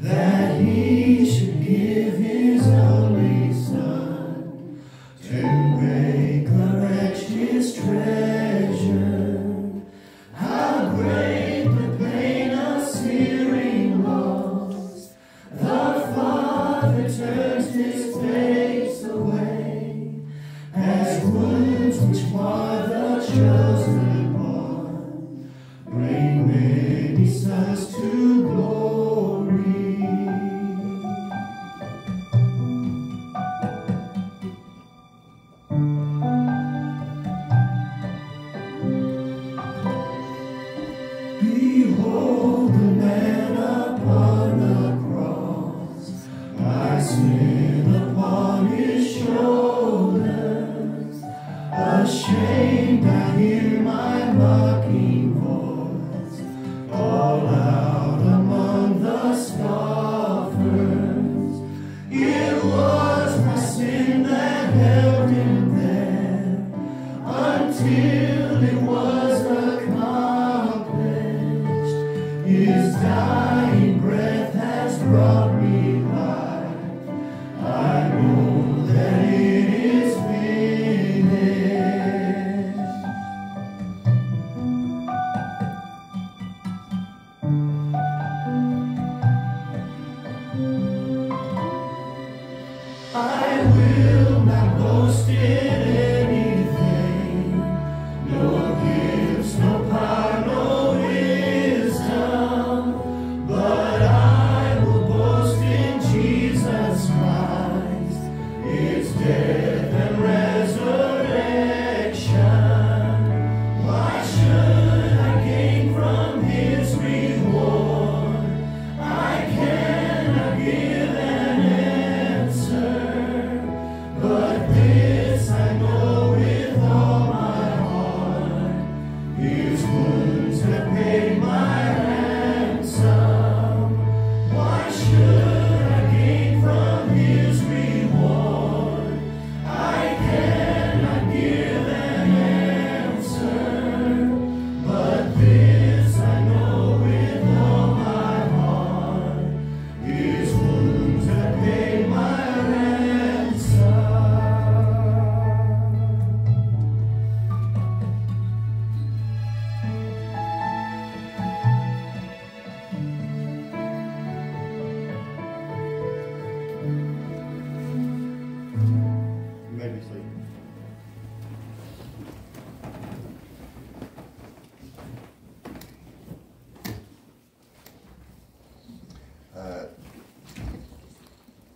that he should give his only son to make the upon his shoulders. Ashamed, I not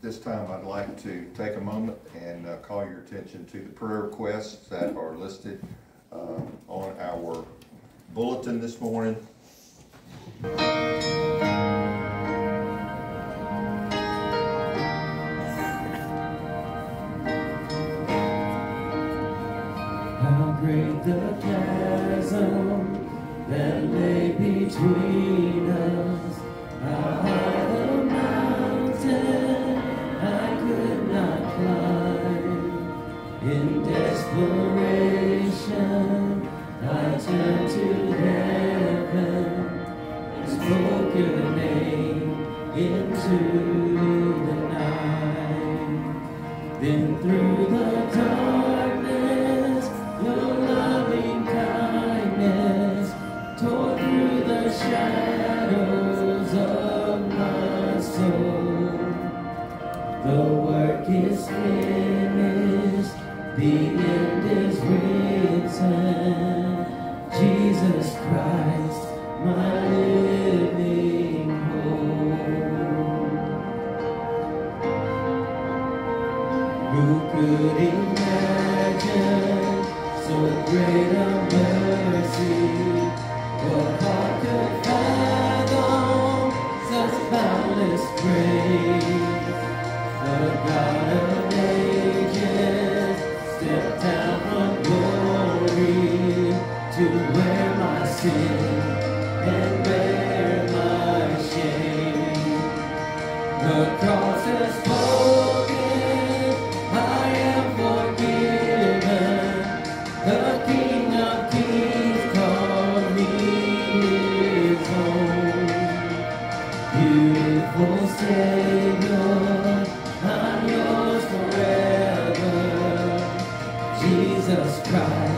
This time, I'd like to take a moment and uh, call your attention to the prayer requests that are listed uh, on our bulletin this morning. How great the chasm that lay between turned to heaven and spoke your name into the night. Then through the darkness, your loving kindness tore through the shadows of my soul. The work is finished, the end is written. Could imagine so great a mercy? What heart could fathom such boundless grace? The God of ages stepped down from glory to wear my sin and bear my shame. The cross has spoken, I'm yours forever. Jesus Christ,